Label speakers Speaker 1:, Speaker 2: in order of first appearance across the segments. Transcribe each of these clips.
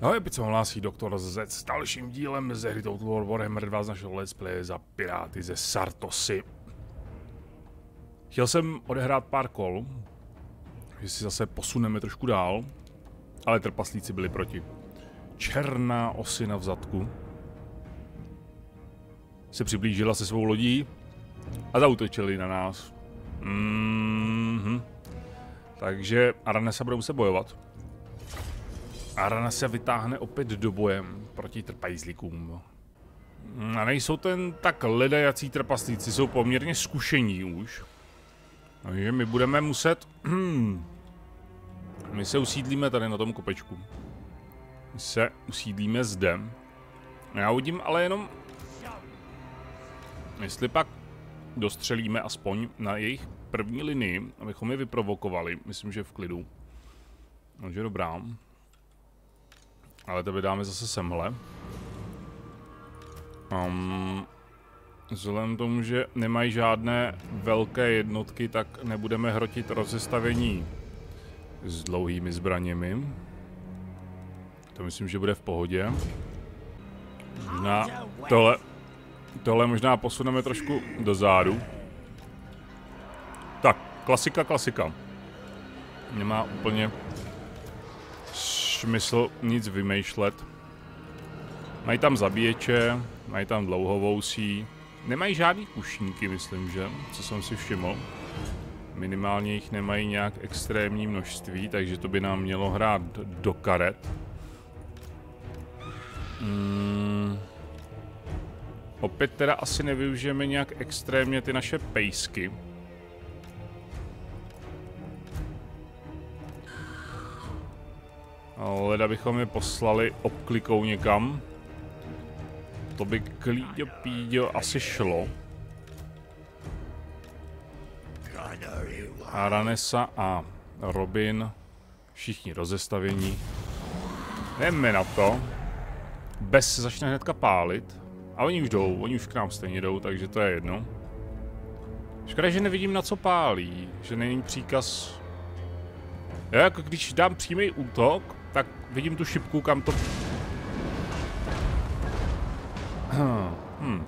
Speaker 1: Ahoj, opět se hlásí doktor Z s dalším dílem ze hry Total War Warhammer 2 z našeho Let's Play za Piráty ze Sartosy. Chtěl jsem odehrát pár kol, že si zase posuneme trošku dál, ale trpaslíci byli proti. Černá osina v zadku se přiblížila se svou lodí a zautočili na nás. Mm-hmm. Takže Aranesa budou se bojovat. Arana se vytáhne opět do bojem proti trpajzlíkům. A nejsou ten tak ledajací trpaslíci, jsou poměrně zkušení už. Takže my budeme muset... my se usídlíme tady na tom kopečku. My se usídlíme zde. Já uvidím ale jenom... Jestli pak dostřelíme aspoň na jejich první linii, abychom je vyprovokovali. Myslím, že v klidu. Takže dobrá. Ale to vydáme zase semhle. Um, vzhledem tomu, že nemají žádné velké jednotky, tak nebudeme hrotit rozestavení s dlouhými zbraněmi. To myslím, že bude v pohodě. Možná tohle, tohle možná posuneme trošku do zádu. Tak, klasika, klasika. Nemá úplně smysl nic vymýšlet. Mají tam zabíječe, mají tam dlouhovousí. Nemají žádný kušníky, myslím, že, co jsem si všiml. Minimálně jich nemají nějak extrémní množství, takže to by nám mělo hrát do karet. Hmm. Opět teda asi nevyužijeme nějak extrémně ty naše pejsky. Leda bychom je poslali obklikou někam. To by klíďo píďo asi šlo. A Ranesa a Robin, všichni rozestavení. Jdeme na to. Bez se začne hnedka pálit. A oni už jdou, oni už k nám stejně jdou, takže to je jedno. Škoda, že nevidím na co pálí, že není příkaz... Já jako když dám přímý útok, vidím tu šipku, kam to... Hmm.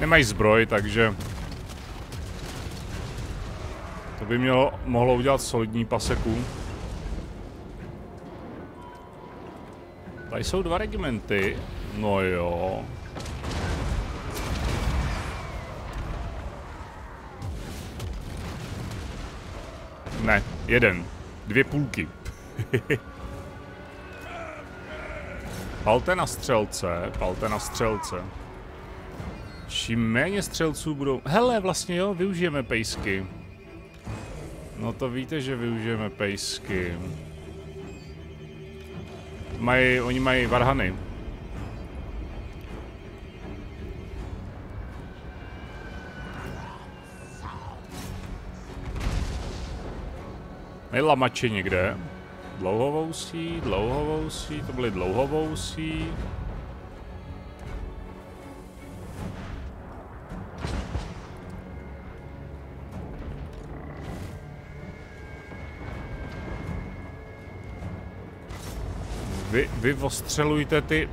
Speaker 1: Nemají zbroj, takže... To by mělo, mohlo udělat solidní paseku. Tady jsou dva regimenty. No jo. Ne, jeden. Dvě půlky. palte na střelce, palte na střelce. Čím méně střelců budou... Hele, vlastně jo, využijeme pejsky. No to víte, že využijeme pejsky. Mají, oni mají varhany. Lamači někde. Dlouhovousí, dlouhovousí, to byly dlouhovousí. Vy, vy ostřelujte ty,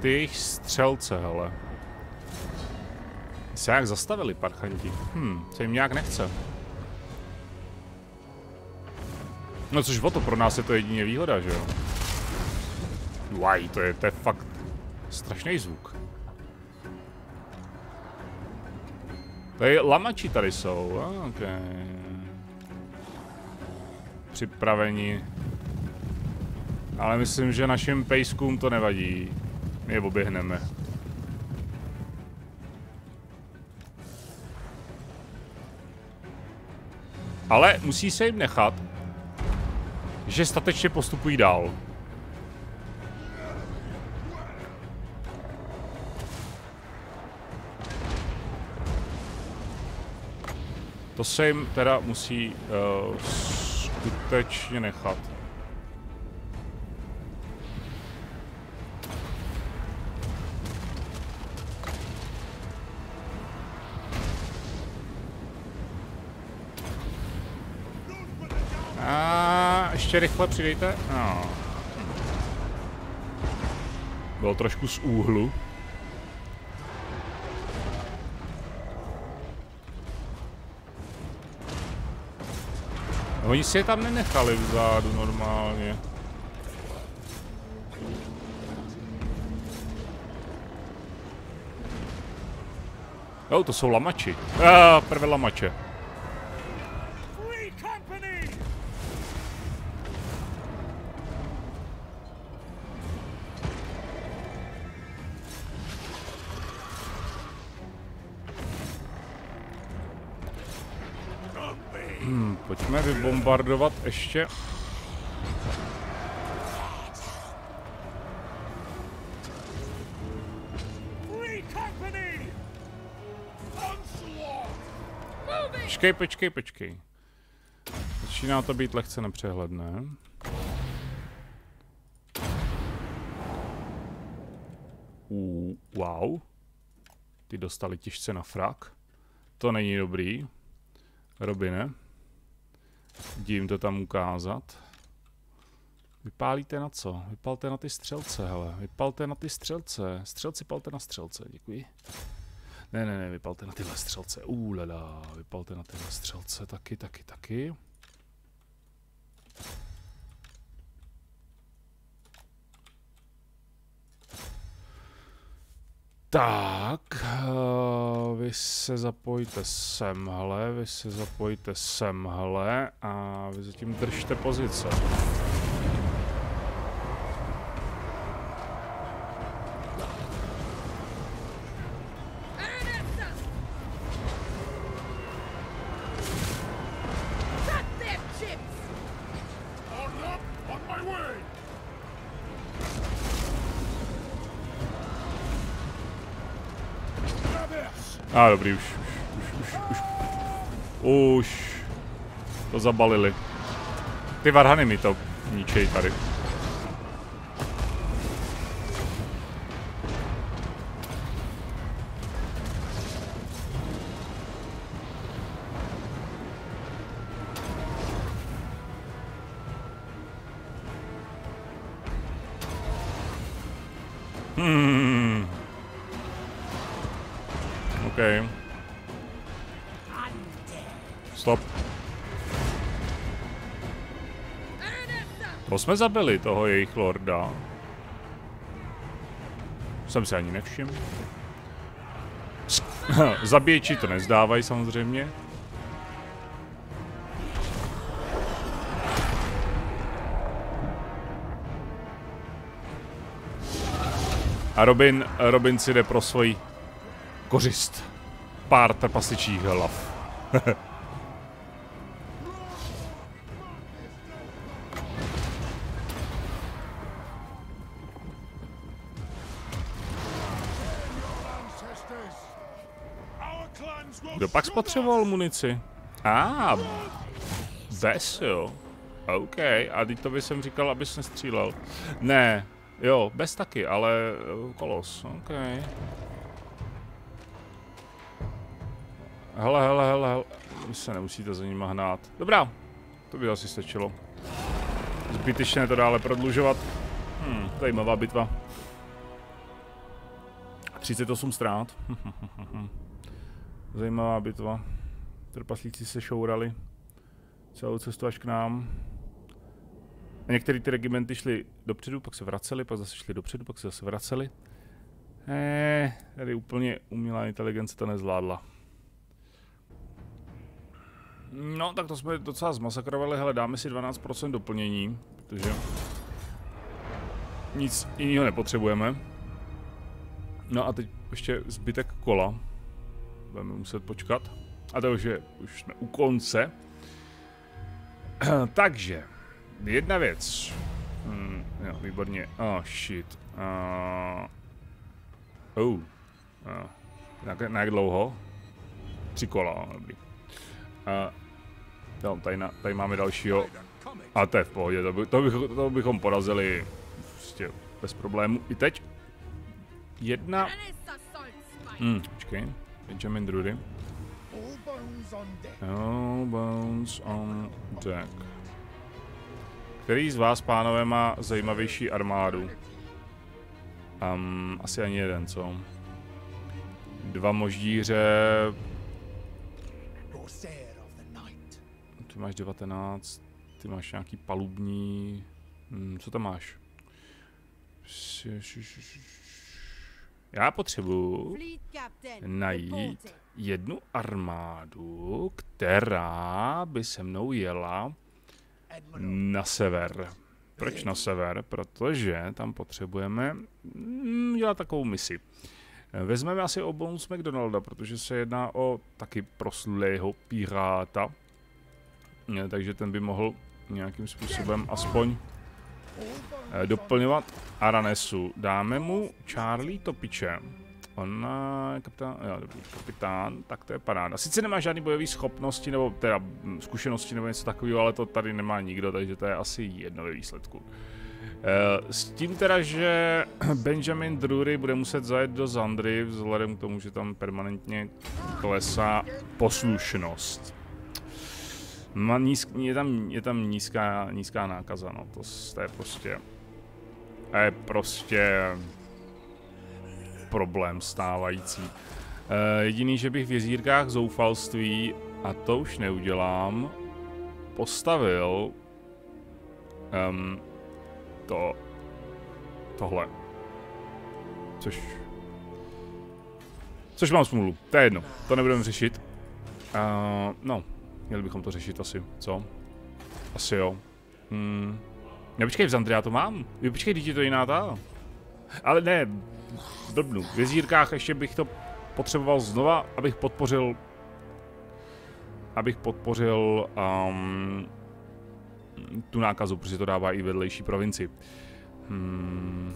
Speaker 1: ty jejich střelce, hele. Se jak zastavili parchanti. Hm, se jim nějak nechce. No což o to, pro nás je to jedině výhoda, že jo? Uaj, to je, to je fakt strašný zvuk. Tady lamači tady jsou, okay. Připraveni. Ale myslím, že našim pejskům to nevadí. My je oběhneme. Ale musí se jim nechat, že statečně postupují dál. To se jim teda musí uh, skutečně nechat. Ještě rychle přidejte. No. Bylo trošku z úhlu. Oni si je tam nenechali vzadu normálně. Jo, to jsou lamači. Ah, prvé lamače. Pojďme vybombardovat ještě. Počkej, počkej, počkej. Začíná to být lehce nepřehledné. Uh, wow. Ty dostali těžce na frak. To není dobrý. Robine. Jdi to tam ukázat. Vypálíte na co? Vypalte na ty střelce, hele. Vypalte na ty střelce. Střelci palte na střelce, děkuji. Ne, ne, ne, vypalte na tyhle střelce. Úlala, vypalte na tyhle střelce taky, taky, taky. Tak, uh, vy se zapojte semhle, vy se zapojte semhle a vy zatím držte pozice. A ah, dobrý, už, už, už, už, už, to zabalili. Ty varhany mi to ničej tady. Jsme zabili toho jejich lorda. Jsem se ani nevšiml. Zabíječi to nezdávají samozřejmě. A Robin, Robin si jde pro svoji kořist. Pár trpasličích hlav. Kdo pak spotřeboval munici? A, ah, Bes, jo. OK, a teď to by jsem říkal, abys nestřílel. Ne, jo, bez taky, ale eh, kolos, OK. Hele, hele, hele, hele. Vy se nemusíte za nima hnát. Dobrá, to by asi stačilo. Zbytečné to dále prodlužovat. Hmm, zajímavá bitva. 38 ztrát. Zajímavá bitva. Trpaslíci se šourali celou cestu až k nám. A některé ty regimenty šly dopředu, pak se vraceli, pak zase šli dopředu, pak se zase vraceli. Eh, tady úplně umělá inteligence to nezvládla. No, tak to jsme docela zmasakrovali, hele, dáme si 12% doplnění, protože nic jiného nepotřebujeme. No a teď ještě zbytek kola budeme muset počkat. A to už jsme u konce. Takže, jedna věc. Hmm, jo, výborně. Oh, shit. Uh, oh. Uh, na, na jak dlouho? Tři kola, dobrý. Uh, no, tady, na, tady máme dalšího. A to je v pohodě, to, by, to, bych, to bychom porazili prostě bez problémů. I teď. Jedna. Hmm, počkej. Benjamin Drury. All bones on deck. All bones on deck. Který z vás, pánové, má zajímavější armádu? Um, asi ani jeden, co? Dva moždíře... Ty máš 19, ty máš nějaký palubní... Hmm, co tam máš? Já potřebuji najít jednu armádu, která by se mnou jela na sever. Proč na sever? Protože tam potřebujeme mm, dělat takovou misi. Vezmeme asi obou z McDonalda, protože se jedná o taky proslulého piráta. Takže ten by mohl nějakým způsobem aspoň doplňovat Aranesu. Dáme mu Charlie Topiče. On je kapitán, jo, dobrý, kapitán, tak to je paráda. Sice nemá žádný bojový schopnosti, nebo teda hm, zkušenosti, nebo něco takového, ale to tady nemá nikdo, takže to je asi jedno ve výsledku. Eh, s tím teda, že Benjamin Drury bude muset zajet do Zandry, vzhledem k tomu, že tam permanentně klesá poslušnost. Má nízk, je, tam, je tam nízká, nízká nákaza, no, to, to je prostě... To je prostě problém stávající. Uh, jediný, že bych v jezírkách zoufalství, a to už neudělám, postavil um, to, tohle. Což, což mám smůlu, to je jedno, to nebudeme řešit. Uh, no, měli bychom to řešit asi, co? Asi jo. Hmm. Ne, počkej, v Zandria to mám. Jo, počkej, je to jiná ta. Ale ne, blbnu. V jezírkách ještě bych to potřeboval znova, abych podpořil abych podpořil um, tu nákazu, protože to dává i vedlejší provinci. Hmm.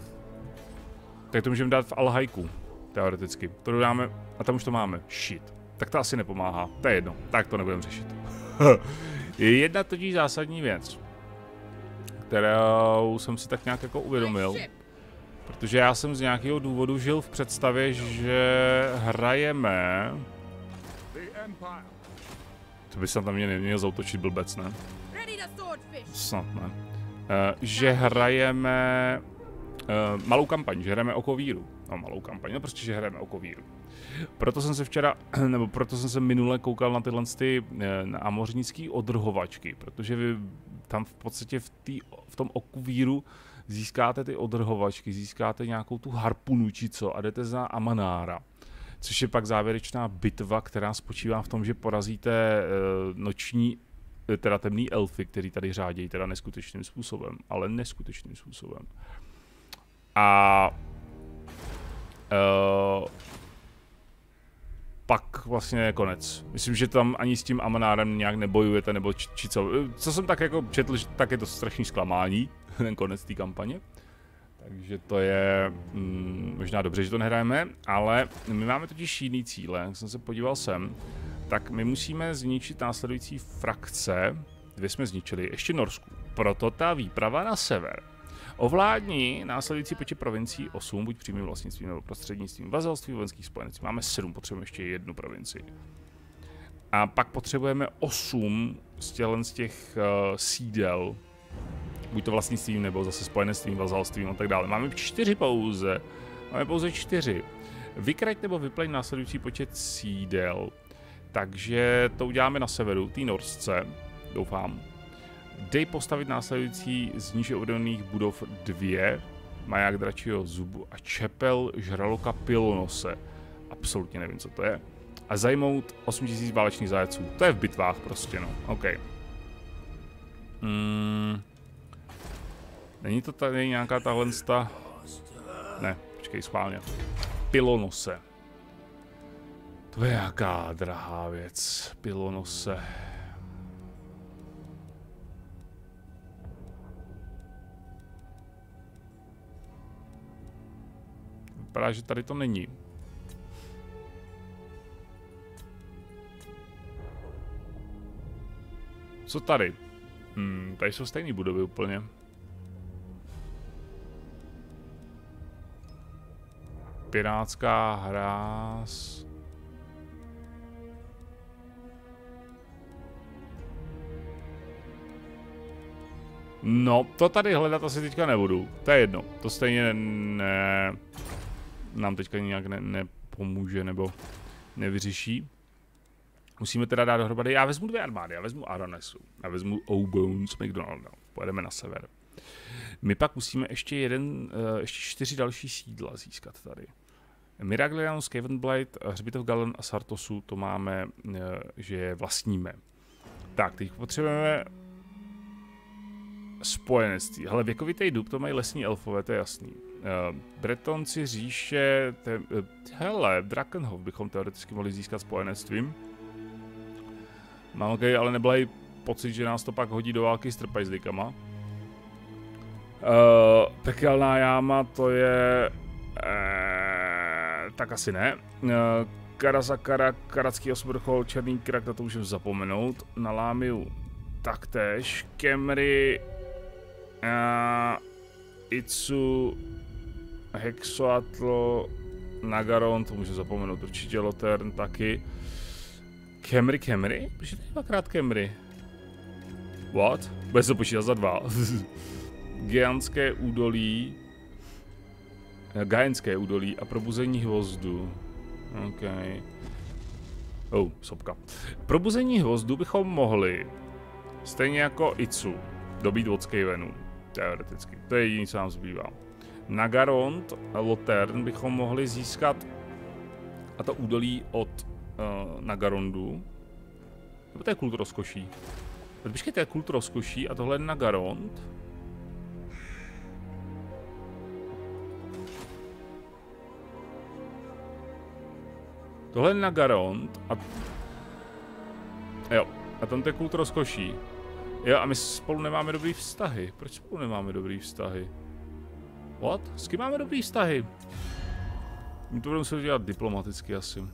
Speaker 1: Tak to můžeme dát v Alhajku, teoreticky. To dodáme, a tam už to máme. Shit. Tak to asi nepomáhá. To je jedno. Tak to nebudeme řešit. Je jedna totiž zásadní věc, kterou jsem si tak nějak jako uvědomil. Protože já jsem z nějakého důvodu žil v představě, že hrajeme... To by se tam mě neměl zautočit blbec, ne? Snad ne. Uh, že hrajeme uh, malou kampaň, že hrajeme o kovíru. No malou kampaň, no prostě, že hrajeme o kovíru. Proto jsem se včera, nebo proto jsem se minule koukal na tyhle ty na amořnický odrhovačky, protože vy tam v podstatě v, tý, v tom okuvíru získáte ty odrhovačky, získáte nějakou tu harpunu či co a jdete za Amanára. Což je pak závěrečná bitva, která spočívá v tom, že porazíte uh, noční, eh, teda temný elfy, který tady řádějí teda neskutečným způsobem, ale neskutečným způsobem. A uh, pak vlastně je konec. Myslím, že tam ani s tím Amanárem nějak nebojujete, nebo či, či co. Co jsem tak jako četl, že tak je to strašný zklamání, ten konec té kampaně. Takže to je mm, možná dobře, že to nehrajeme, ale my máme totiž jiný cíle. Jak jsem se podíval sem, tak my musíme zničit následující frakce. Dvě jsme zničili, ještě Norsku. Proto ta výprava na sever. Ovládní následující počet provincií 8, buď přímým vlastnictvím nebo prostřednictvím vazalství vojenských spojenectví. Máme 7, potřebujeme ještě jednu provincii. A pak potřebujeme 8 z z těch uh, sídel, buď to vlastnictvím nebo zase spojenectvím, vazalstvím a tak dále. Máme 4 pouze. Máme pouze 4. Vykrať nebo vyplň následující počet sídel. Takže to uděláme na severu, té Norsce, doufám. Dej postavit následující z níže uvedených budov dvě, maják dračího zubu a čepel žraloka pilonose. Absolutně nevím, co to je. A zajmout 8000 válečných zajeců. To je v bitvách prostě, no. OK. Hmm. Není to tady nějaká tahle sta... Ne, počkej, schválně. Pilonose. To je jaká drahá věc. Pilonose. Vypadá, že tady to není. Co tady? Hmm, tady jsou stejné budovy úplně. Pirátská hráz. No, to tady hledat asi teďka nebudu. To je jedno. To stejně ne, nám teďka nějak ne, nepomůže nebo nevyřeší. Musíme teda dát dohromady. Já vezmu dvě armády. Já vezmu Aranesu. Já vezmu Obones McDonalda. Pojedeme na sever. My pak musíme ještě jeden, uh, ještě čtyři další sídla získat tady. Miragliano, Skavenblight, Hřbitov Galen a Sartosu to máme, uh, že je vlastníme. Tak, teď potřebujeme spojenectví. Hele, věkovitý dub, to mají lesní elfové, to je jasný. Uh, Bretonci, říše, te, uh, hele, Drakenhof bychom teoreticky mohli získat spojenectvím. Mám okay, ale nebyla i pocit, že nás to pak hodí do války s trpajzlikama. Uh, pekelná jáma, to je... Uh, tak asi ne. Uh, Karazakara, Karacký osmrchol, Černý krak, na to můžeme zapomenout. Na Lámiu taktéž. Kemry, uh, Itsu, Hexoatl, Nagaron, to můžu zapomenout určitě, Lotern taky. Kemry, Kemry? Proč je tady dvakrát Kemry? What? Bude se počítat za dva. Gianské údolí, Gajenské údolí a probuzení hvozdu. OK. Oh, sopka. Probuzení hvozdu bychom mohli, stejně jako Itsu, dobít od Skavenu. Teoreticky. To je jediné, co nám zbývá. Nagarond a Lotern bychom mohli získat a to údolí od uh, Nagarondu. Nebo to je kult rozkoší. Počkej, to je kult rozkoší a tohle je Nagarond. Tohle je Nagarond a... Jo, a tam to je kult rozkoší. Jo, a my spolu nemáme dobrý vztahy. Proč spolu nemáme dobrý vztahy? What? S kým máme dobrý vztahy? My to budeme muset dělat diplomaticky asi.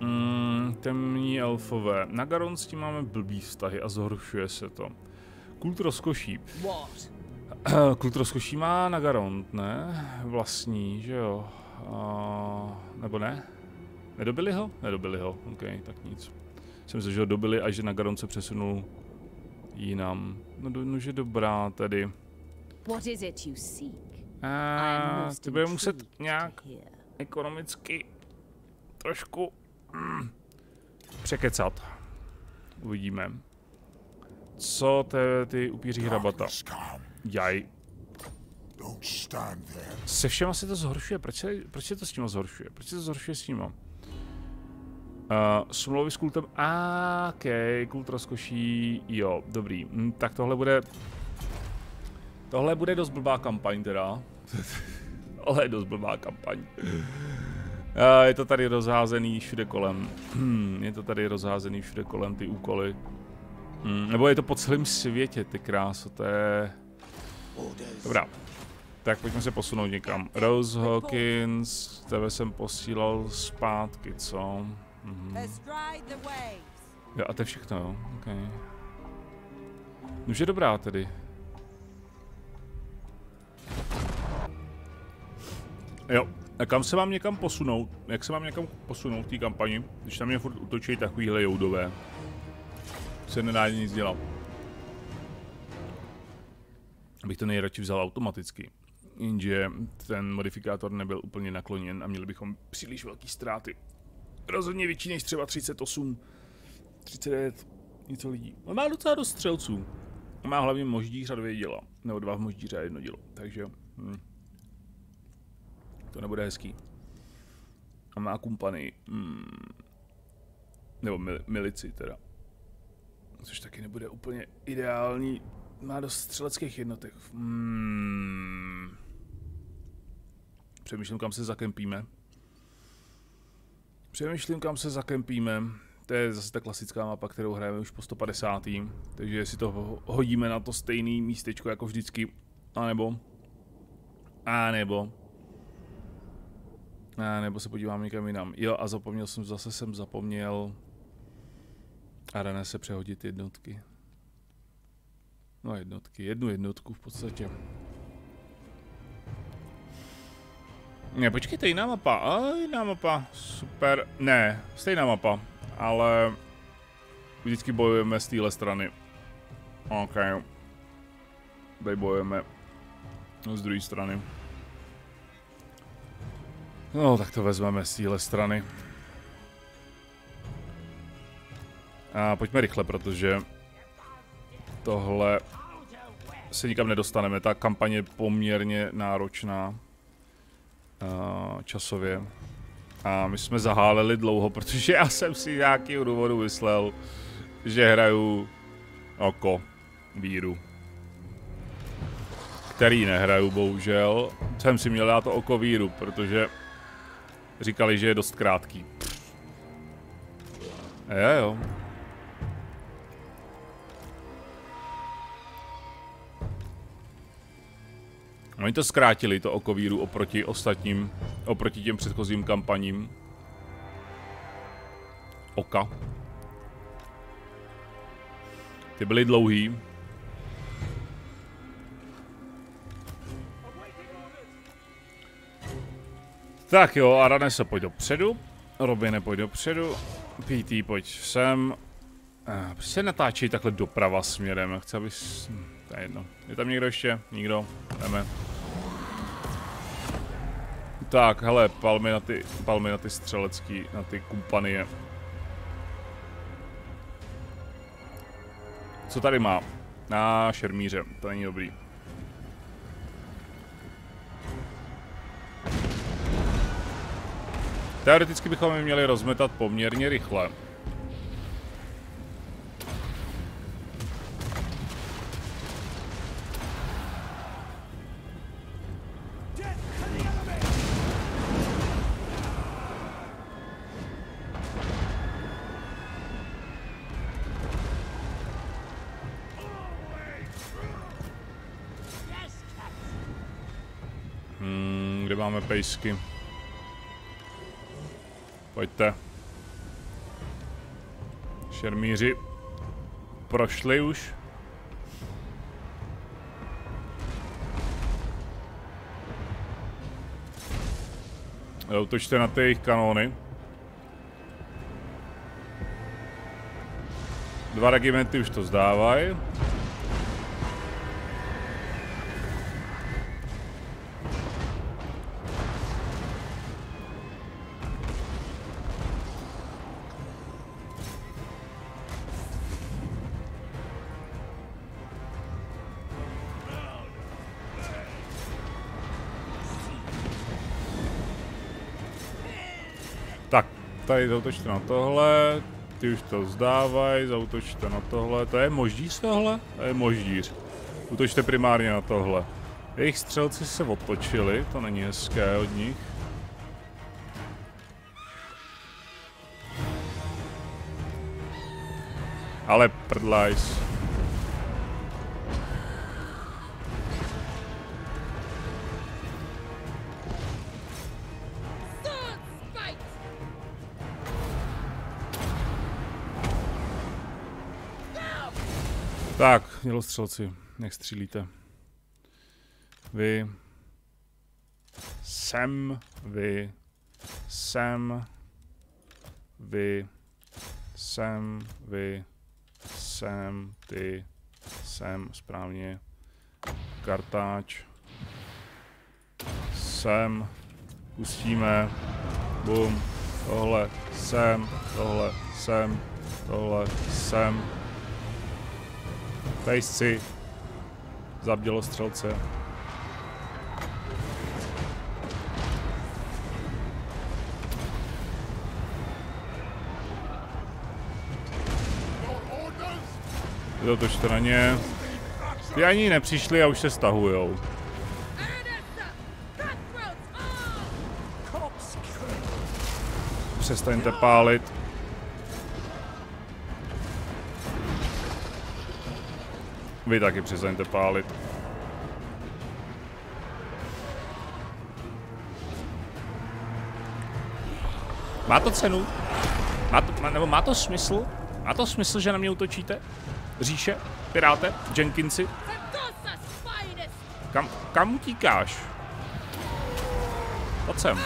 Speaker 1: Mm, temní elfové. Na Garon s tím máme blbý vztahy a zhoršuje se to. Kult rozkoší. Kult rozkoší má Nagarond, ne? Vlastní, že jo? Uh, nebo ne? Nedobili ho? Nedobili ho, ok, tak nic. Jsem se, že ho dobili a že Nagaron se přesunul jinam. No, no že dobrá tady. A, ty bude muset nějak ekonomicky trošku mm, překecat. Uvidíme. Co te, ty upíří hrabata? Jaj. Se všema se to zhoršuje. Proč se, proč se to s nima zhoršuje? Proč se to zhoršuje s nima? Uh, smlouvy s kultem. A, ok, kult rozkoší. Jo, dobrý. Hm, tak tohle bude Tohle bude dost blbá kampaň teda. Ale je dost blbá kampaň. Je to tady rozházený všude kolem. je to tady rozházený všude kolem ty úkoly. Hmm, nebo je to po celém světě, ty kráso, to je... Dobrá. Tak pojďme se posunout někam. Rose Hawkins, tebe jsem posílal zpátky, co? Mhm. Jo, a to je všechno, jo? Okay. No, je dobrá tedy. Jo, a kam se mám někam posunout? Jak se mám někam posunout v té kampani, když tam mě furt utočí takovýhle joudové? Se nedá nic dělat. Abych to nejradši vzal automaticky. Jenže ten modifikátor nebyl úplně nakloněn a měli bychom příliš velký ztráty. Rozhodně větší než třeba 38, 39, něco lidí. On má docela dost střelců. On má hlavně moždíř a dvě díla. Nebo dva moždíře a jedno dílo. Takže... Hm. To nebude hezký. A má kumpany. Hmm. Nebo mil, milici teda. Což taky nebude úplně ideální. Má dost střeleckých jednotek. Hmm. Přemýšlím, kam se zakempíme. Přemýšlím, kam se zakempíme. To je zase ta klasická mapa, kterou hrajeme už po 150. Takže jestli to hodíme na to stejné místečko jako vždycky, anebo, a nebo ne, nebo se podívám někam jinam. Jo, a zapomněl jsem, zase jsem zapomněl Arene se přehodit jednotky. No jednotky, jednu jednotku v podstatě. Ne, počkejte, jiná mapa. A, jiná mapa, super. Ne, stejná mapa, ale vždycky bojujeme z téhle strany. OK. Tady bojujeme z druhé strany. No, tak to vezmeme z téhle strany. A pojďme rychle, protože tohle se nikam nedostaneme. Ta kampaně je poměrně náročná uh, časově. A my jsme zaháleli dlouho, protože já jsem si nějaký důvodu myslel, že hraju oko víru. Který nehraju, bohužel. Jsem si měl dát to oko víru, protože říkali, že je dost krátký. Je, jo. Oni to zkrátili, to oko víru, oproti ostatním, oproti těm předchozím kampaním. Oka. Ty byly dlouhý. Tak jo, Arane se pojď dopředu. Robine pojď dopředu. PT pojď sem. Uh, proč se natáčí takhle doprava směrem? Chci, abys... Hm, to je jedno. Je tam někdo ještě? Nikdo? Jdeme. Tak, hele, palmy na ty, palmy na ty střelecký, na ty kumpanie. Co tady má? Na šermíře, to není dobrý. Teoreticky bychom je měli rozmetat poměrně rychle. Hmm, máme pejsky? Pojďte. Šermíři prošli už. Utočte na ty jejich kanóny. Dva regimenty už to zdávají. Tady zautočte na tohle, ty už to vzdávají, zautočte na tohle, to je moždíř tohle? To je moždíř. Utočte primárně na tohle. Jejich střelci se otočili, to není hezké od nich. Ale prdlajs. Tak, dělostřelci, nech střílíte. Vy. Sem. Vy. Sem. Vy. Sem. Vy. Sem. Ty. Sem. Správně. Kartáč. Sem. Pustíme. Bum. Tohle. Sem. Tohle. Sem. Tohle. Sem Pejsci. Zabdělo střelce. Zautočte na ně. Ty ani nepřišli a už se stahujou. Přestaňte pálit. Vy taky přestaňte pálit. Má to cenu? Má to, nebo má to smysl? Má to smysl, že na mě utočíte? Říše? Piráte? Jenkinsi? Kam, kam utíkáš? Pojď sem.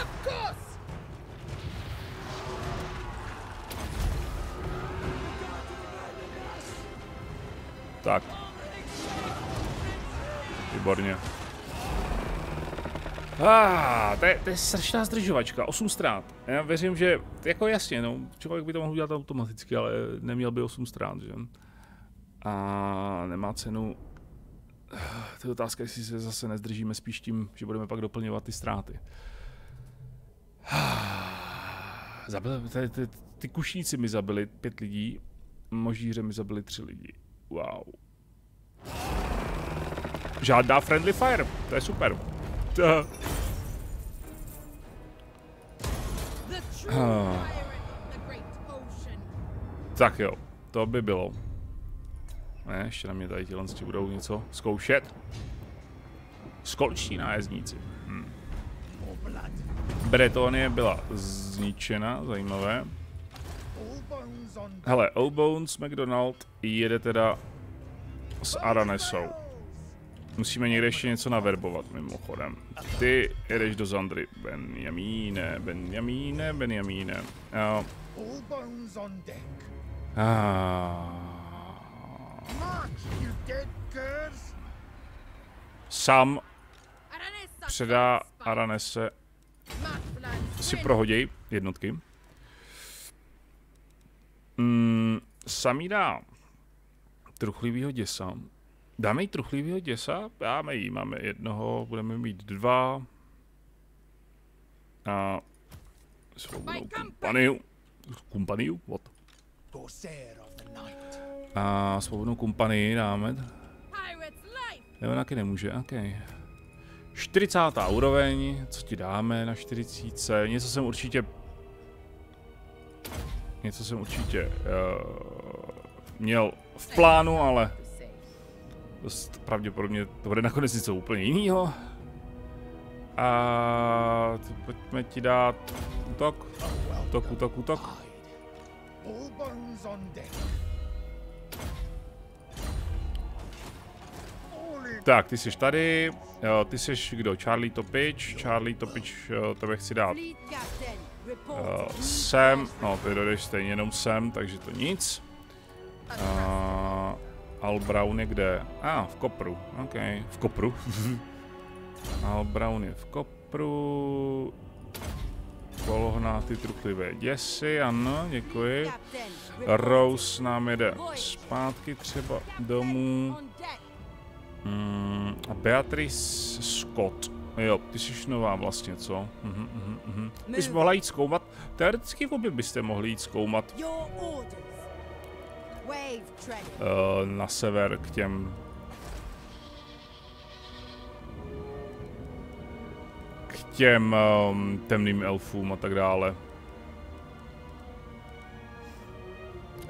Speaker 1: Tak, Výborně. Ah, to, je, to je strašná zdržovačka, 8 ztrát. Já věřím, že, jako jasně, no, člověk by to mohl udělat automaticky, ale neměl by 8 ztrát, že? A nemá cenu. To je otázka, jestli se zase nezdržíme spíš tím, že budeme pak doplňovat ty ztráty. Zabil, ty, ty, ty kušníci mi zabili pět lidí, možíře mi zabili tři lidi. Wow. Žádná friendly fire, to je super. Ah. Tak jo, to by bylo. Ne, ještě na mě tady tělen budou něco zkoušet. Skolční nájezdníci. Hm. Bretonie byla zničena, zajímavé. Hele, Bones McDonald jede teda s Aranesou. Musíme někde ještě něco naverbovat mimochodem. Ty jedeš do Zandry. Benjamíne, Benjamíne, Benjamíne. Jo. Sam předá Aranese si prohoděj jednotky. Mm, samý dá truchlivýho děsa. Dáme jí truchlivýho děsa? Dáme jí, máme jednoho, budeme mít dva. A svobodnou kumpaniu. Kumpaniu? What? A svobodnou kumpanii dáme. Jo, taky nemůže, ok. 40. úroveň, co ti dáme na 40? Něco jsem určitě... Něco jsem určitě uh, měl v plánu, ale dost pravděpodobně to bude nakonec něco úplně jiného. A pojďme ti dát útok, útok, útok, útok. Tak, ty jsi tady, jo, ty jsi kdo? Charlie Topič, Charlie Topič, tebe chci dát. Uh, sem, no ty dojdeš stejně jenom sem, takže to nic. Uh, Al Brown je kde? A, ah, v Kopru, ok, v Kopru. Al Brown je v Kopru. Kolohnáty truchlivé děsy, ano, děkuji. Rose nám jede zpátky třeba domů. Mm, a Beatrice Scott. Jo, ty jsi nová vlastně, co? Mhm, mhm, mhm. Ty jsi mohla jít zkoumat, teoreticky v obě byste mohli jít zkoumat uh, na sever k těm k těm um, temným elfům a tak dále.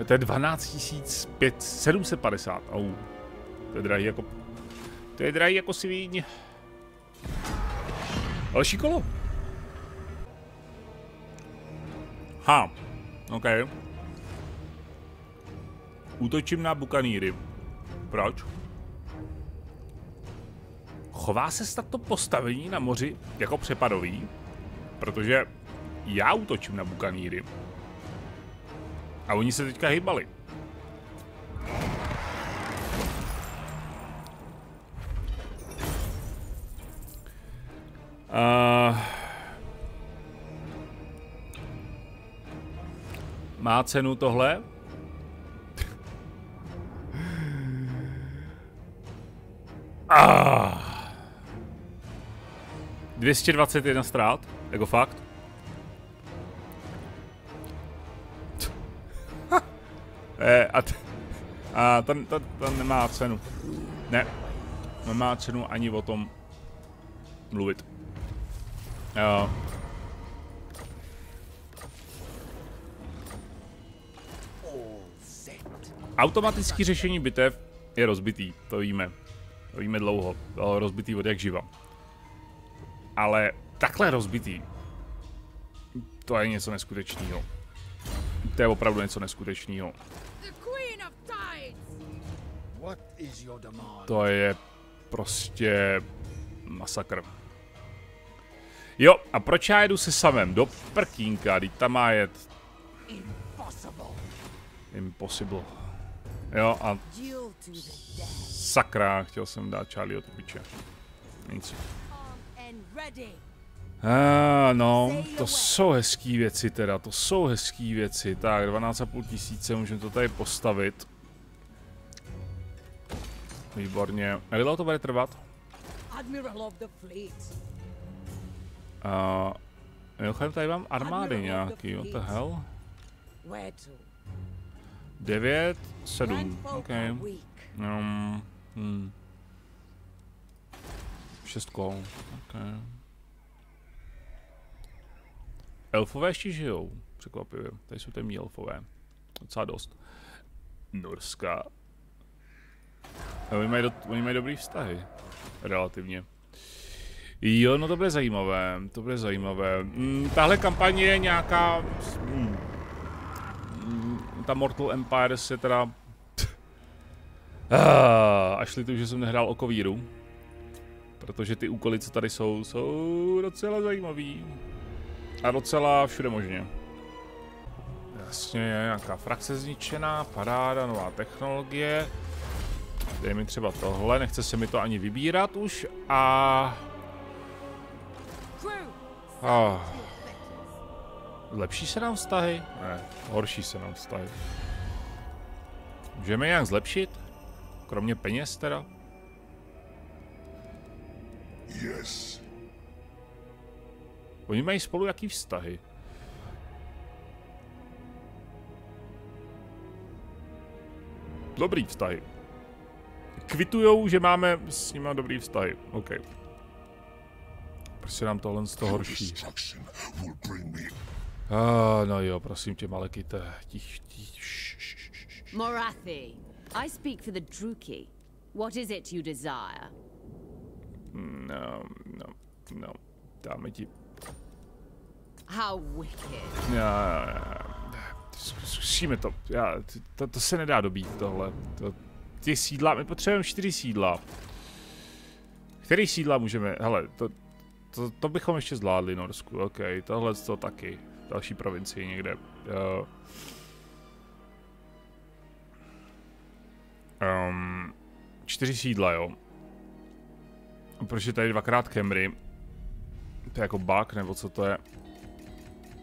Speaker 1: To je 12 750. Oh, to je drahý jako to je drahý jako svíň. Další kolo. Ha, OK. Útočím na bukaníry. Proč? Chová se takto postavení na moři jako přepadový, protože já útočím na bukaníry. A oni se teďka hýbali. Uh, má cenu tohle? Ah. 221 ztrát, jako fakt. eh, a, a to, to, to nemá cenu. Ne, nemá cenu ani o tom mluvit. Jo. Automatické řešení bitev je rozbitý, to víme. To víme dlouho, rozbitý od jak živa. Ale takhle rozbitý, to je něco neskutečného. To je opravdu něco neskutečného. To je prostě masakr. Jo, a proč já jedu se samem? Do prkínka, teď tam má jet. Impossible. Jo, a sakra, chtěl jsem dát Charlie od piče. Nic. Ah, no, to jsou hezký věci teda, to jsou hezký věci. Tak, 12,5 tisíce, můžeme to tady postavit. Výborně. Jak dlouho to bude trvat? Uh, tady mám armády nějaký, what the hell? 9, 7, ok. Um, hmm. 6 kol, ok. Elfové ještě žijou, překvapivě. Tady jsou temní elfové. Docela dost. Norská. Oni mají, do, oni mají dobrý vztahy. Relativně. Jo, no to bude zajímavé, to bude zajímavé. Mm, tahle kampaně je nějaká... Mm, ta Mortal Empire se teda... Ah, až to, že jsem nehrál o kovíru. Protože ty úkoly, co tady jsou, jsou docela zajímavý. A docela všude možně. Jasně, je nějaká frakce zničená, paráda, nová technologie. Dej mi třeba tohle, nechce se mi to ani vybírat už a... Oh. Lepší se nám vztahy? Ne, horší se nám vztahy. Můžeme nějak zlepšit? Kromě peněz teda? Yes. Oni mají spolu jaký vztahy? Dobrý vztahy. Kvitujou, že máme s nima dobrý vztahy. OK. Prostě nám tohle z toho horší. Ah, no jo, prosím tě, Malekite. Tich, tich,
Speaker 2: Morathi, I speak for the Druki. What is it you desire?
Speaker 1: No, no, no. Dáme ti
Speaker 2: How wicked.
Speaker 1: Já, zkusíme to. Já, to, to se nedá dobít tohle. To, ty sídla, my potřebujeme čtyři sídla. Který sídla můžeme, hele, to, to, to bychom ještě zvládli Norsku, ok, tohle to taky. Další provincii někde. Uh, um, čtyři sídla, jo. Proč je tady dvakrát Camry? To je jako bug, nebo co to je?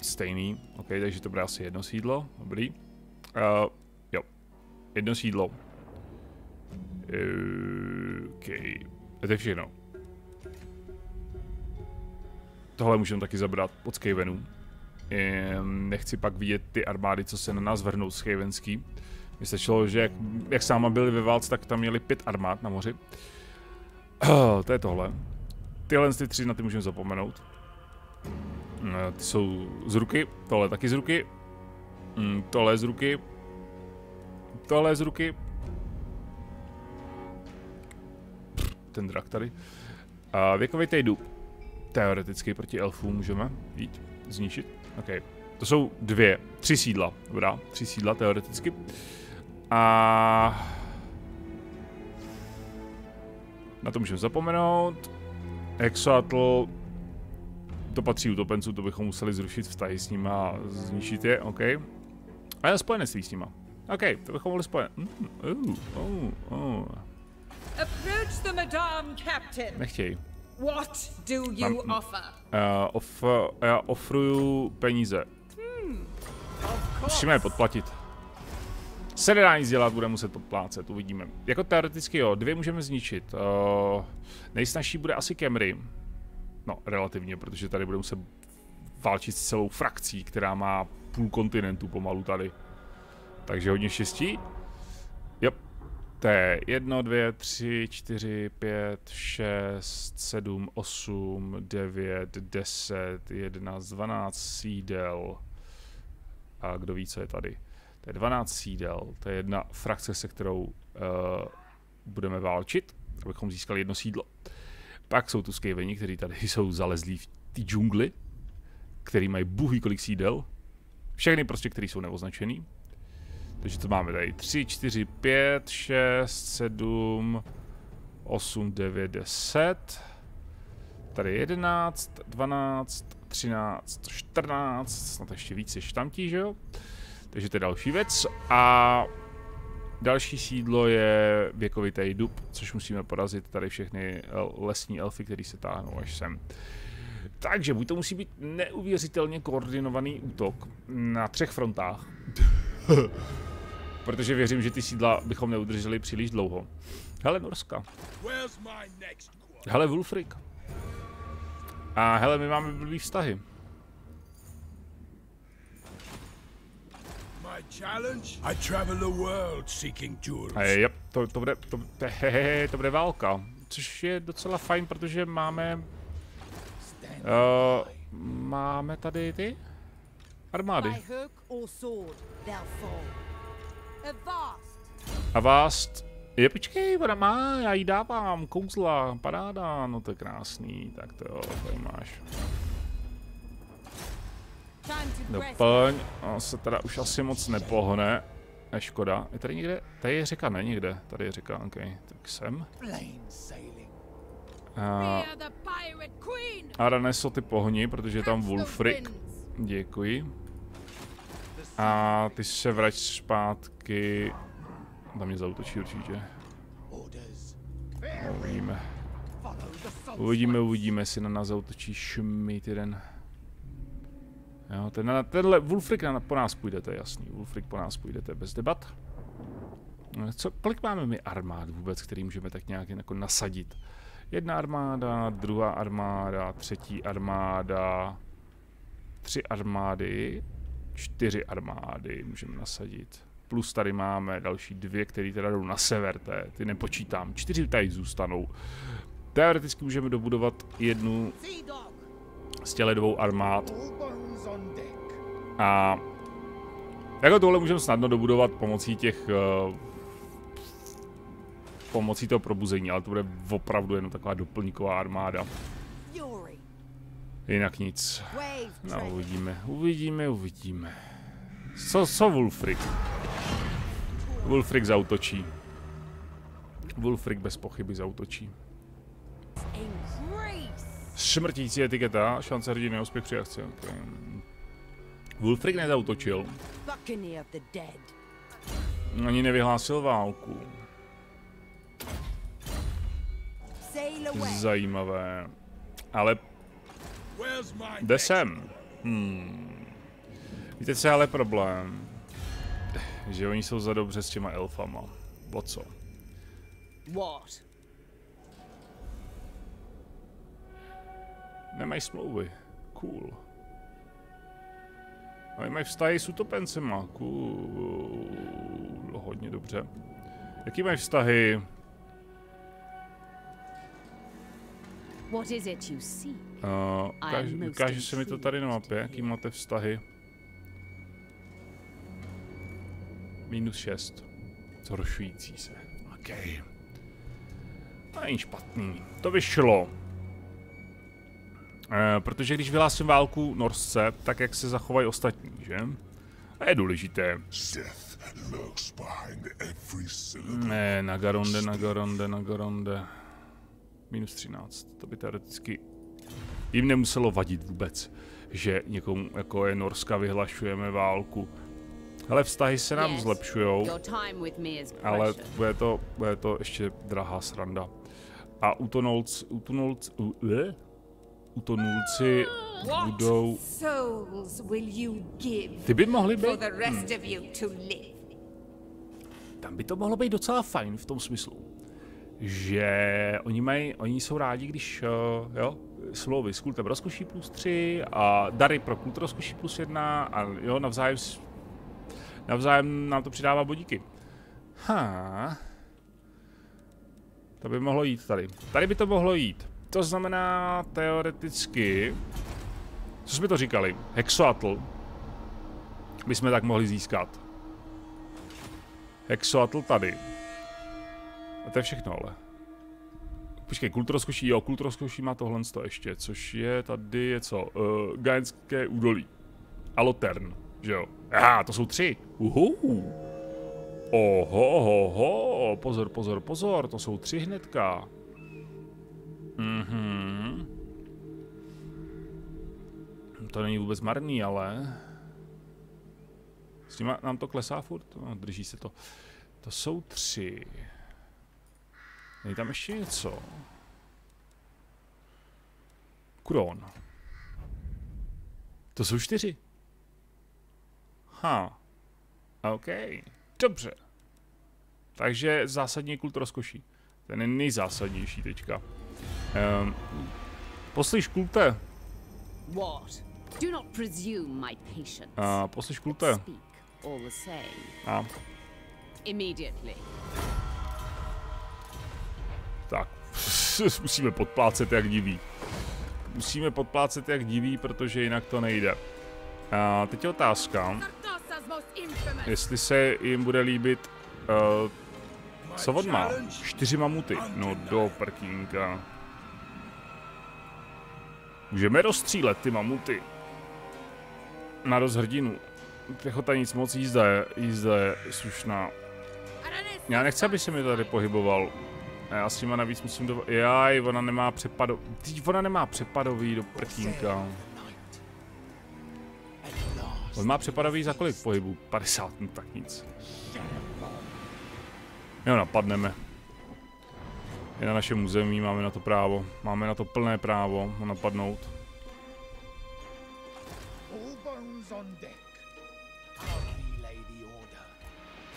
Speaker 1: Stejný, ok, takže to bude asi jedno sídlo, dobrý. Uh, jo, jedno sídlo. Uh, ok, a to je všechno. Tohle můžeme taky zabrat od Skavenu. Nechci pak vidět ty armády, co se na nás vrhnou z Skavenský. Mně stačilo, že jak, jak sáma byli ve válce, tak tam měli pět armád na moři. To je tohle. Tyhle ty tři na ty můžeme zapomenout. Eh, ty jsou z ruky, tohle taky z ruky. Mm, tohle z ruky. Tohle z ruky. Ten drak tady. A věkový tejdu. Teoreticky proti elfům můžeme jít, zničit. OK. To jsou dvě, tři sídla, dobrá, tři sídla teoreticky. A... Na to můžeme zapomenout. Exoatl to patří utopenců, to bychom museli zrušit vztahy s nima a zničit je, OK. A já spojenectví s nima. OK, to bychom mohli spojen. Mm, uh, madame, captain. Nechtěj. What do you Mám, offer? Uh, off, já ofruju peníze. Hmm, Musíme je podplatit. Se nedá nic dělat, bude muset podplácet, uvidíme. Jako teoreticky jo, dvě můžeme zničit. Uh, nejsnažší bude asi Camry. No, relativně, protože tady budeme muset válčit s celou frakcí, která má půl kontinentu pomalu tady. Takže hodně štěstí. To je 1, 2, 3, 4, 5, 6, 7, 8, 9, 10, 11, 12 sídel. A kdo ví, co je tady? To je 12 sídel. To je jedna frakce, se kterou uh, budeme válčit, abychom získali jedno sídlo. Pak jsou tu skaveni, kteří tady jsou zalezlí v té džungli, který mají buhý kolik sídel. Všechny prostě, které jsou neoznačený. Takže to máme tady 3, 4, 5, 6, 7, 8, 9, 10. Tady 11, 12, 13, 14, snad ještě víc je štamtí, že jo? Takže to je další věc. A Další sídlo je věkovitý dub, což musíme porazit tady všechny lesní elfy, které se táhnou až sem. Takže buď to musí být neuvěřitelně koordinovaný útok na třech frontách. Protože věřím, že ty sídla bychom neudrželi příliš dlouho. Hele, Norska. Hele, Wolfrik. A hele, my máme blbý vztahy. A je, to, to, bude, to, to, hehehe, to bude válka. Což je docela fajn, protože máme... Uh, máme tady ty armády. A vás... Je, počkej, ona má, já jí dávám, kouzla, paráda, no to je krásný, tak to jo, tady máš. Doplň, on se teda už asi moc nepohne. Je škoda. Je tady někde, tady je řeka, ne někde, tady je řeka, ok, tak sem. A Araneso ty pohni, protože je tam Wolfric. Děkuji. A ty se vrať zpátky. Tam mě zautočí určitě. Uvidíme. Uvidíme, uvidíme, jestli na nás zautočí šmít jeden. Jo, ten, tenhle Wolfric na, po nás půjde, to je jasný. Wolfric po nás půjde, to je bez debat. Co, kolik máme my armád vůbec, který můžeme tak nějak jako nasadit? Jedna armáda, druhá armáda, třetí armáda, tři armády, čtyři armády můžeme nasadit. Plus tady máme další dvě, které teda jdou na sever, té, ty nepočítám. Čtyři tady zůstanou. Teoreticky můžeme dobudovat jednu z těle dvou armád a jako tohle můžeme snadno dobudovat pomocí těch uh, pomocí toho probuzení, ale to bude opravdu jenom taková doplňková armáda. Jinak nic. No, uvidíme, uvidíme, uvidíme. Co, co Wolfric? Wolfric zautočí. Wolfric bez pochyby zautočí. Šmrtící etiketa, šance hrdiny neúspěch při akci. Okay. Wolfric nezautočil. Ani nevyhlásil válku. Zajímavé. Ale... Jde sem. Hmm. Víte, co je ale problém? Že oni jsou za dobře s těma elfama. O co? What? Nemají smlouvy. Cool. Ale mají vztahy s utopencema. Cool. Hodně dobře. Jaký mají vztahy? Uh, ukáže, ukáže se mi to tady na mapě, jaký máte vztahy. Minus 6. Zhoršující se. OK. Není špatný. To vyšlo. E, protože když vyhlásím válku Norsce, tak jak se zachovají ostatní, že? A je důležité. Ne, Nagaronde, Nagaronde, Nagaronde. Minus 13. To by teoreticky jim nemuselo vadit vůbec, že někomu jako je Norska vyhlašujeme válku. Ale vztahy se nám yes. zlepšujou, ale bude to, bude to ještě drahá sranda. A utonulci, utonulci, uh, uh, utonulci budou... Ty by mohly být... Hmm. Tam by to mohlo být docela fajn v tom smyslu, že oni mají, oni jsou rádi, když, uh, jo, slovy s kultem rozkoší plus 3 a dary pro kult rozkoší plus 1 a jo, navzájem Navzájem nám to přidává bodíky. Ha. To by mohlo jít tady. Tady by to mohlo jít. To znamená teoreticky... Co jsme to říkali? Hexoatl. By jsme tak mohli získat. Hexoatl tady. A to je všechno ale. Počkej, kult rozkoší, jo, kult rozkoší má tohle ještě, což je tady je co? Uh, Gajenské údolí. Alotern že jo. Aha, to jsou tři. Uhu. Oho, oho, oho, pozor, pozor, pozor, to jsou tři hnedka. Mhm. To není vůbec marný, ale... S nám to klesá furt? No, drží se to. To jsou tři. Je tam ještě něco? Kron. To jsou čtyři. Ha. OK. Dobře. Takže zásadní kult rozkoší. Ten je nejzásadnější teďka. Um, poslyš kulte.
Speaker 2: What? Do not presume my patience.
Speaker 1: A poslyš kulte. A
Speaker 2: Immediately.
Speaker 1: Tak. Musíme podplácet jak diví. Musíme podplácet jak diví, protože jinak to nejde. A teď je otázka, jestli se jim bude líbit uh, co on má? Čtyři mamuty. No do prkínka. Můžeme rozstřílet ty mamuty. Na rozhrdinu. Pěchota nic moc, jízda je, jízda je slušná. Já nechci, aby se mi tady pohyboval. A já s nima navíc musím do... Jaj, ona nemá přepadový... Teď ona nemá přepadový do prkínka. On má přepadový za kolik pohybů? 50, no tak nic. Jo, napadneme. Je na našem území, máme na to právo. Máme na to plné právo ho napadnout.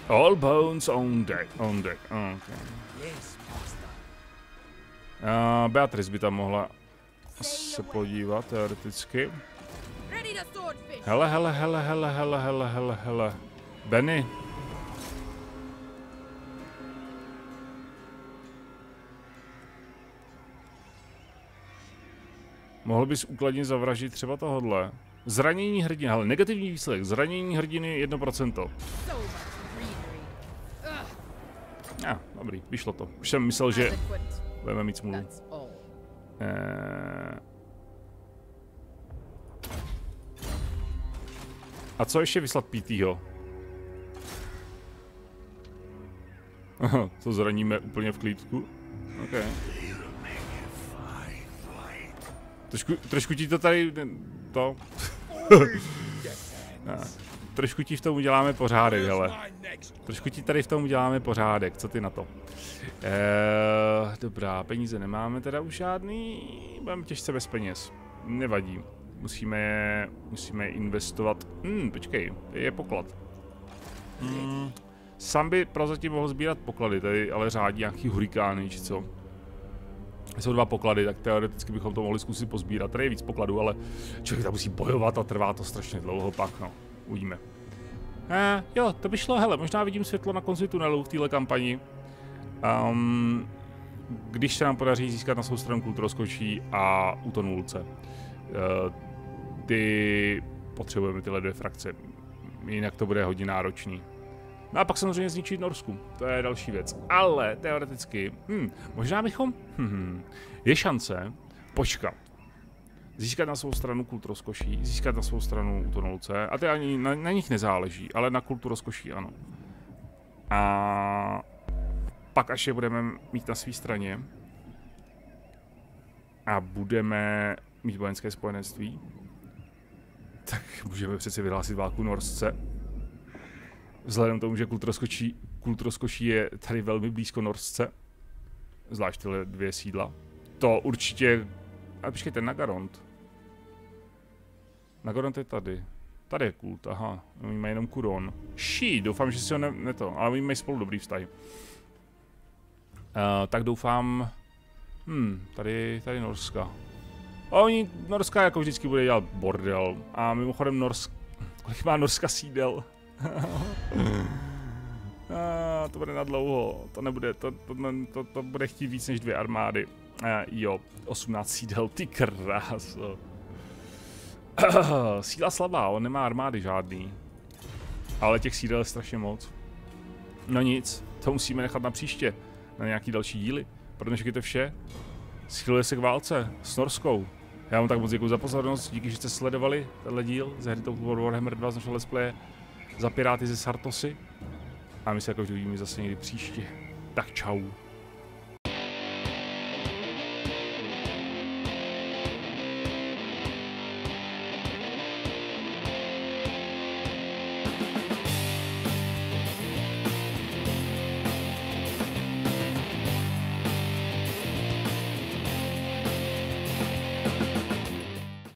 Speaker 3: All bones on deck.
Speaker 1: On deck. On deck. Okay.
Speaker 3: Yes.
Speaker 1: Uh, Beatrice by tam mohla se podívat teoreticky. Hele, hele, hele, hele, hele, hele, hele, hele. Benny. Mohl bys ukladně zavražit třeba tohodle. Zranění hrdiny, ale negativní výsledek. Zranění hrdiny 1%.
Speaker 2: So much greenery.
Speaker 1: Ah, dobrý, vyšlo to. Už jsem myslel, že. Budeme mít smůlu. Eh. A co ještě vyslat Pítýho? Aha, to zraníme úplně v klídku? OK. Trošku, trošku ti to tady, to, Ne, trošku ti v tom uděláme pořádek, hele. Trošku ti tady v tom uděláme pořádek, co ty na to? Eee, dobrá, peníze nemáme teda už žádný, budeme těžce bez peněz. Nevadí, musíme musíme investovat. Hmm, počkej, je poklad. Hmm, sám by prozatím mohl sbírat poklady, tady ale řádí nějaký hurikány, či co. Jsou dva poklady, tak teoreticky bychom to mohli zkusit pozbírat. Tady je víc pokladů, ale člověk tam musí bojovat a trvá to strašně dlouho pak, no. Uvidíme. Eh, jo, to by šlo, hele, možná vidím světlo na konci tunelu v téhle kampani. Um, když se nám podaří získat na svou stranu kultu rozkočí a utonulce. Uh, ty potřebujeme tyhle dvě frakce, jinak to bude hodně náročný. No a pak samozřejmě zničit Norsku, to je další věc. Ale teoreticky, hm, možná bychom, hm, je šance počkat. Získat na svou stranu kultu rozkoší, získat na svou stranu utonulce, a to ani na, na nich nezáleží, ale na kultu rozkoší ano. A pak až je budeme mít na své straně a budeme mít vojenské spojenectví, tak můžeme přece vyhlásit válku Norsce. Vzhledem tomu, že kult rozkoší, kult rozkoší je tady velmi blízko Norsce, zvlášť tyhle dvě sídla. To určitě... A počkejte, Nagarond. Nagarond je tady. Tady je kult, aha. Oni mají jenom Kuron. Ší, doufám, že si ho ne, ne to, ale oni mají spolu dobrý vztahy. Uh, tak doufám... Hm, tady, tady Norska. A oni, Norska jako vždycky bude dělat bordel. A mimochodem Norsk... Kolik má Norska sídel? A, to bude na dlouho, to nebude, to, to, to, to bude chtít víc než dvě armády. Jo, 18 sídel, ty kráso. Síla slabá, on nemá armády žádný. Ale těch sídel je strašně moc. No nic, to musíme nechat na příště, na nějaký další díly. Pro dnešek je to vše. Schyluje se k válce s Norskou. Já vám tak moc děkuji za pozornost, díky, že jste sledovali tenhle díl z hry Total War Warhammer 2 z našeho let's playe za Piráty ze Sartosy. A my se jako vždy uvidíme zase někdy příště. Tak čau.